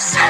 lives.